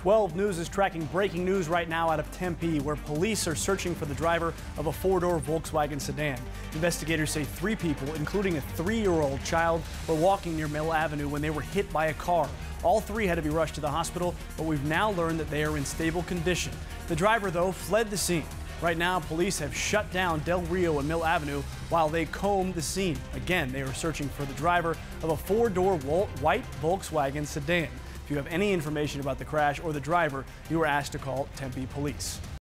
12 News is tracking breaking news right now out of Tempe, where police are searching for the driver of a four-door Volkswagen sedan. Investigators say three people, including a three-year-old child, were walking near Mill Avenue when they were hit by a car. All three had to be rushed to the hospital, but we've now learned that they are in stable condition. The driver, though, fled the scene. Right now, police have shut down Del Rio and Mill Avenue while they comb the scene. Again, they are searching for the driver of a four-door white Volkswagen sedan. If you have any information about the crash or the driver, you are asked to call Tempe Police.